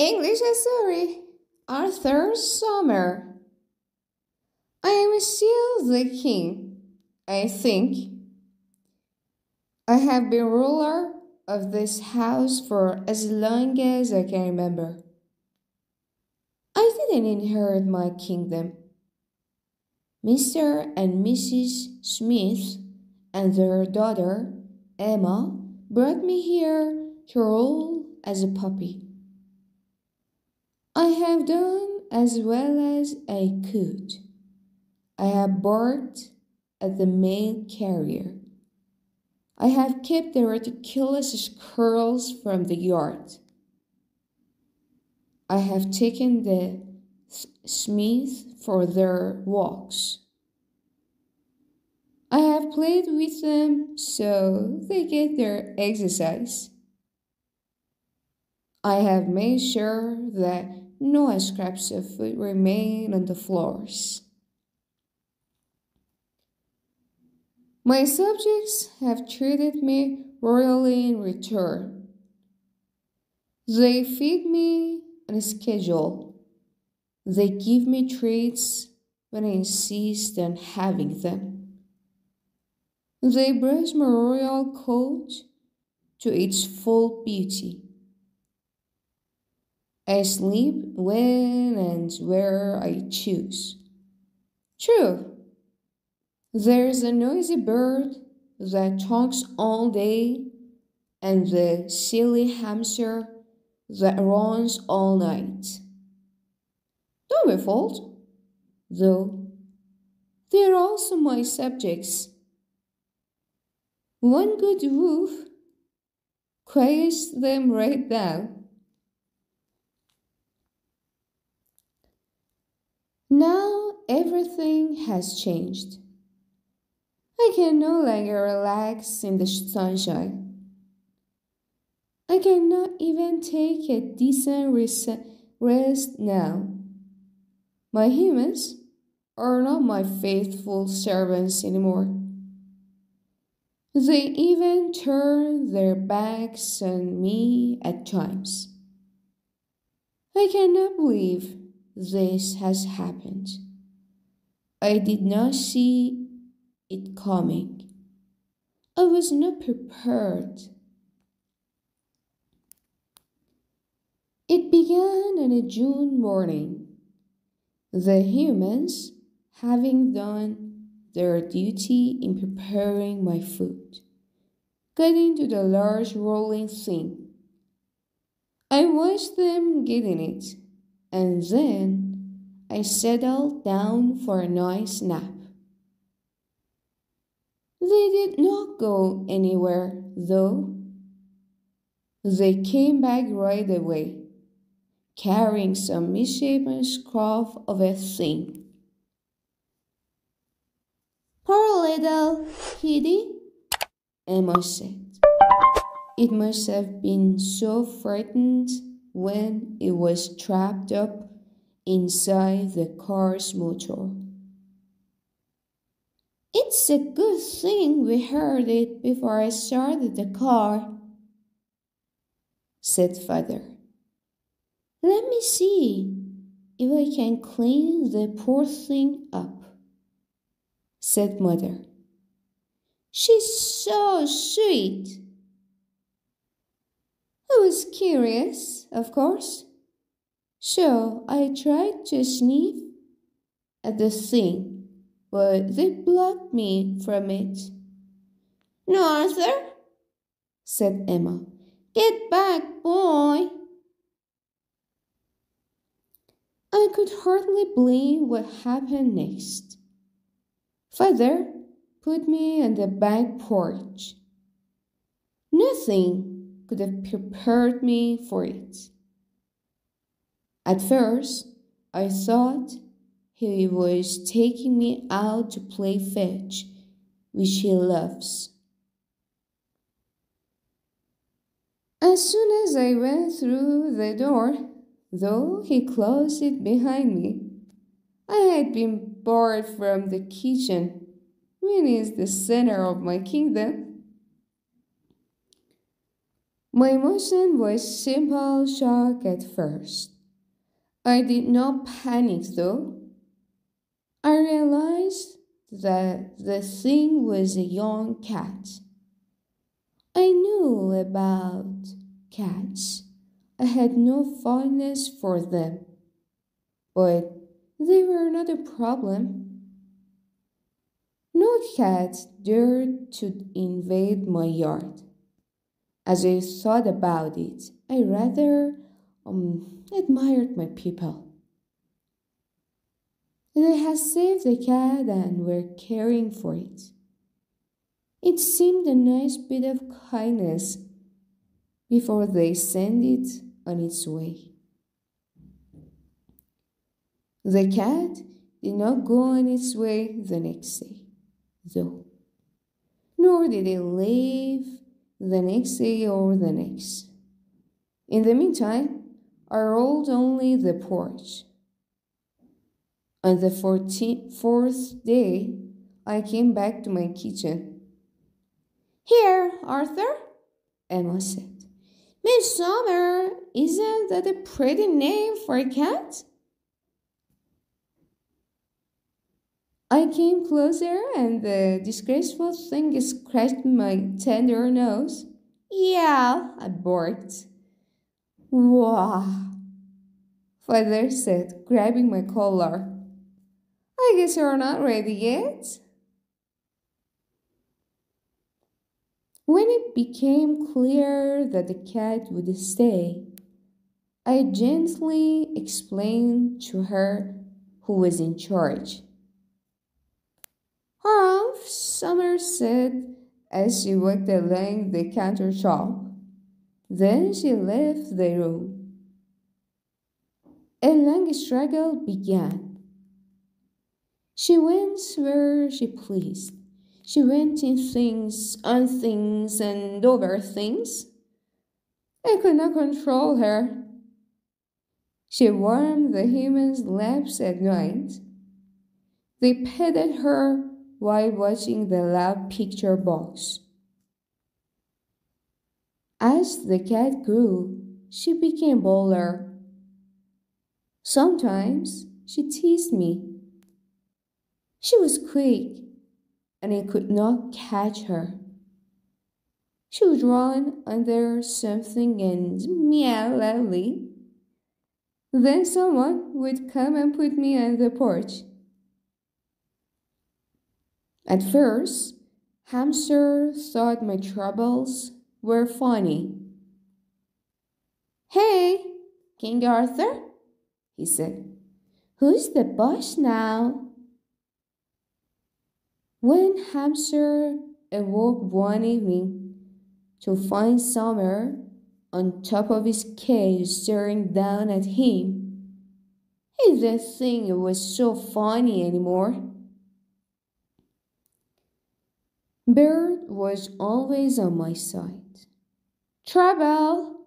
English I sorry, Arthur's Summer. I am still the king, I think. I have been ruler of this house for as long as I can remember. I didn't inherit my kingdom. Mr. and Mrs. Smith and their daughter, Emma, brought me here to rule as a puppy. I have done as well as I could. I have barked at the mail carrier. I have kept the ridiculous curls from the yard. I have taken the Smiths for their walks. I have played with them so they get their exercise. I have made sure that no scraps of food remain on the floors. My subjects have treated me royally in return. They feed me on a schedule. They give me treats when I insist on having them. They brush my royal coat to its full beauty. I sleep when and where I choose. True, there's a noisy bird that talks all day and the silly hamster that runs all night. Don't be fault, though. They're also my subjects. One good wolf quiets them right down. Now everything has changed. I can no longer relax in the sunshine. I cannot even take a decent rest now. My humans are not my faithful servants anymore. They even turn their backs on me at times. I cannot believe this has happened. I did not see it coming. I was not prepared. It began on a June morning. The humans, having done their duty in preparing my food, got into the large rolling thing. I watched them getting it and then I settled down for a nice nap. They did not go anywhere, though. They came back right away, carrying some misshapen scrap of a thing. Poor little kitty, Emma said. It must have been so frightened when it was trapped up inside the car's motor. It's a good thing we heard it before I started the car, said father. Let me see if I can clean the poor thing up, said mother. She's so sweet. I was curious, of course, so I tried to sniff at the thing, but they blocked me from it. No, Arthur, said Emma. Get back, boy. I could hardly believe what happened next. Father put me on the back porch. Nothing could have prepared me for it. At first, I thought he was taking me out to play fetch, which he loves. As soon as I went through the door, though he closed it behind me, I had been barred from the kitchen, which is the center of my kingdom. My emotion was simple shock at first. I did not panic though. I realized that the thing was a young cat. I knew about cats. I had no fondness for them, but they were not a problem. No cat dared to invade my yard. As I thought about it, I rather um, admired my people. They had saved the cat and were caring for it. It seemed a nice bit of kindness before they sent it on its way. The cat did not go on its way the next day, though, nor did it leave the next day or the next. In the meantime, I rolled only the porch. On the fourth day, I came back to my kitchen. Here, Arthur, Emma said. Miss Summer, isn't that a pretty name for a cat? I came closer and the disgraceful thing scratched my tender nose. Yeah, I barked. Wow, Father said, grabbing my collar. I guess you're not ready yet. When it became clear that the cat would stay, I gently explained to her who was in charge. Humph, Summer said as she walked along the counter shop. Then she left the room. A long struggle began. She went where she pleased. She went in things, on things, and over things. I could not control her. She warmed the humans' laps at night. They petted her while watching the love picture box. As the cat grew, she became bolder. Sometimes she teased me. She was quick, and I could not catch her. She would run under something and meow loudly. Then someone would come and put me on the porch. At first, Hamster thought my troubles were funny. Hey, King Arthur, he said, who's the boss now? When Hamster awoke one evening to find Summer on top of his cage staring down at him, he didn't think it was so funny anymore. Bird was always on my side. Trouble!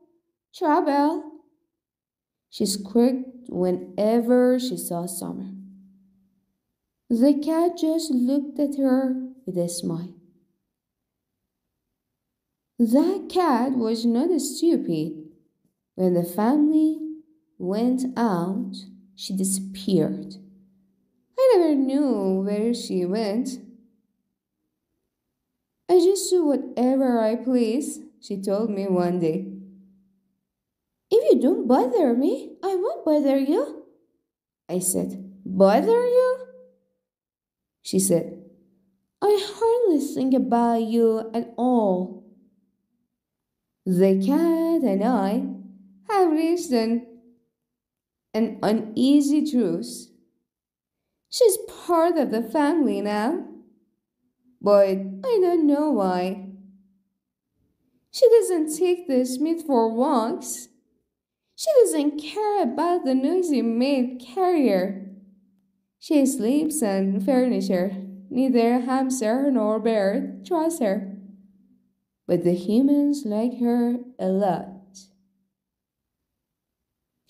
Trouble! She squeaked whenever she saw Summer. The cat just looked at her with a smile. That cat was not stupid. When the family went out, she disappeared. I never knew where she went. I just do whatever I please, she told me one day. If you don't bother me, I won't bother you. I said, Bother you? She said, I hardly think about you at all. The cat and I have reached an, an uneasy truce. She's part of the family now but I don't know why. She doesn't take the Smith for walks. She doesn't care about the noisy mail carrier. She sleeps on furniture. Neither hamster nor bird trusts her. But the humans like her a lot.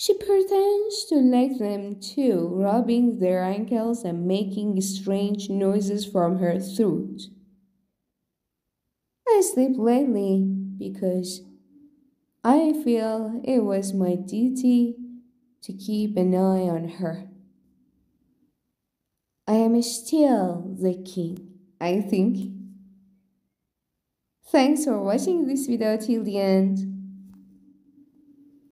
She pretends to like them too, rubbing their ankles and making strange noises from her throat. I sleep lately because I feel it was my duty to keep an eye on her. I am still the king, I think. Thanks for watching this video till the end.